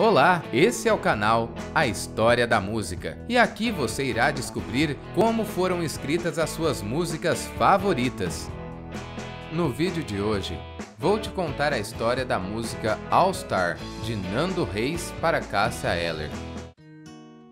Olá, esse é o canal A História da Música e aqui você irá descobrir como foram escritas as suas músicas favoritas. No vídeo de hoje, vou te contar a história da música All Star de Nando Reis para Cássia Eller.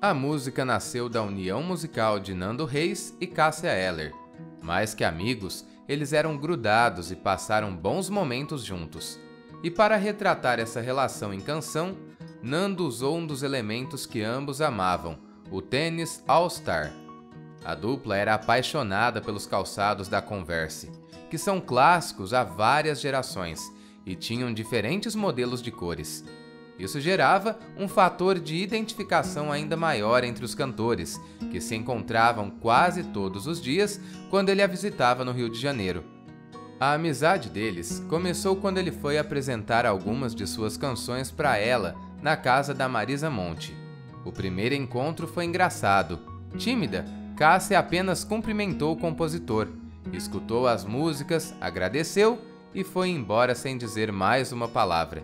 A música nasceu da união musical de Nando Reis e Cássia Eller. Mais que amigos, eles eram grudados e passaram bons momentos juntos. E para retratar essa relação em canção, Nando usou um dos elementos que ambos amavam, o tênis All-Star. A dupla era apaixonada pelos calçados da Converse, que são clássicos há várias gerações e tinham diferentes modelos de cores. Isso gerava um fator de identificação ainda maior entre os cantores, que se encontravam quase todos os dias quando ele a visitava no Rio de Janeiro. A amizade deles começou quando ele foi apresentar algumas de suas canções para ela na casa da Marisa Monte. O primeiro encontro foi engraçado. Tímida, Cássia apenas cumprimentou o compositor, escutou as músicas, agradeceu e foi embora sem dizer mais uma palavra.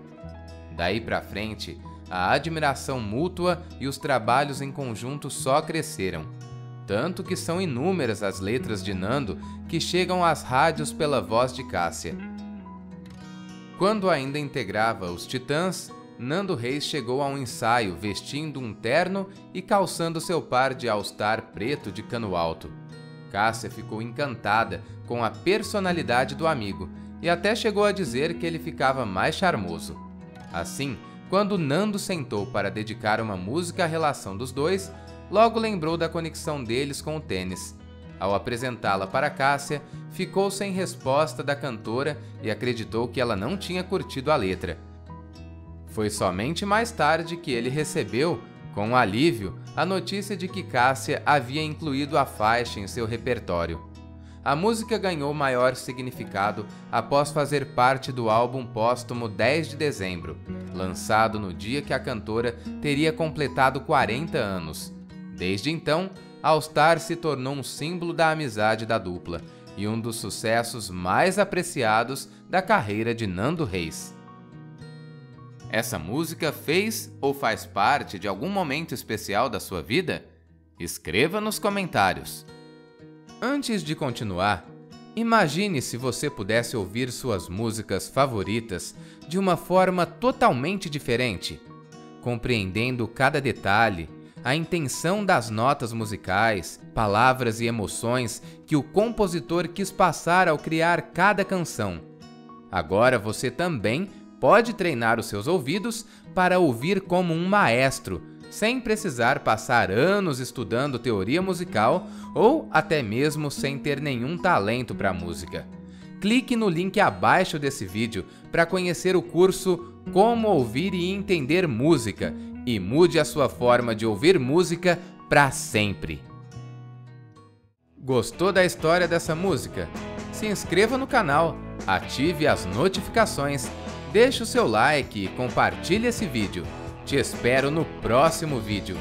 Daí para frente, a admiração mútua e os trabalhos em conjunto só cresceram. Tanto que são inúmeras as letras de Nando que chegam às rádios pela voz de Cássia. Quando ainda integrava os Titãs, Nando Reis chegou a um ensaio vestindo um terno e calçando seu par de all-star preto de cano alto. Cássia ficou encantada com a personalidade do amigo e até chegou a dizer que ele ficava mais charmoso. Assim, quando Nando sentou para dedicar uma música à relação dos dois, logo lembrou da conexão deles com o tênis. Ao apresentá-la para Cássia, ficou sem resposta da cantora e acreditou que ela não tinha curtido a letra. Foi somente mais tarde que ele recebeu, com alívio, a notícia de que Cássia havia incluído a faixa em seu repertório. A música ganhou maior significado após fazer parte do álbum póstumo 10 de dezembro, lançado no dia que a cantora teria completado 40 anos. Desde então, All Star se tornou um símbolo da amizade da dupla e um dos sucessos mais apreciados da carreira de Nando Reis. Essa música fez ou faz parte de algum momento especial da sua vida? Escreva nos comentários. Antes de continuar, imagine se você pudesse ouvir suas músicas favoritas de uma forma totalmente diferente, compreendendo cada detalhe, a intenção das notas musicais, palavras e emoções que o compositor quis passar ao criar cada canção. Agora você também pode treinar os seus ouvidos para ouvir como um maestro, sem precisar passar anos estudando teoria musical ou até mesmo sem ter nenhum talento para música. Clique no link abaixo desse vídeo para conhecer o curso Como Ouvir e Entender Música e mude a sua forma de ouvir música para sempre. Gostou da história dessa música? Se inscreva no canal, ative as notificações Deixe o seu like e compartilhe esse vídeo. Te espero no próximo vídeo.